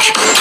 Fuck.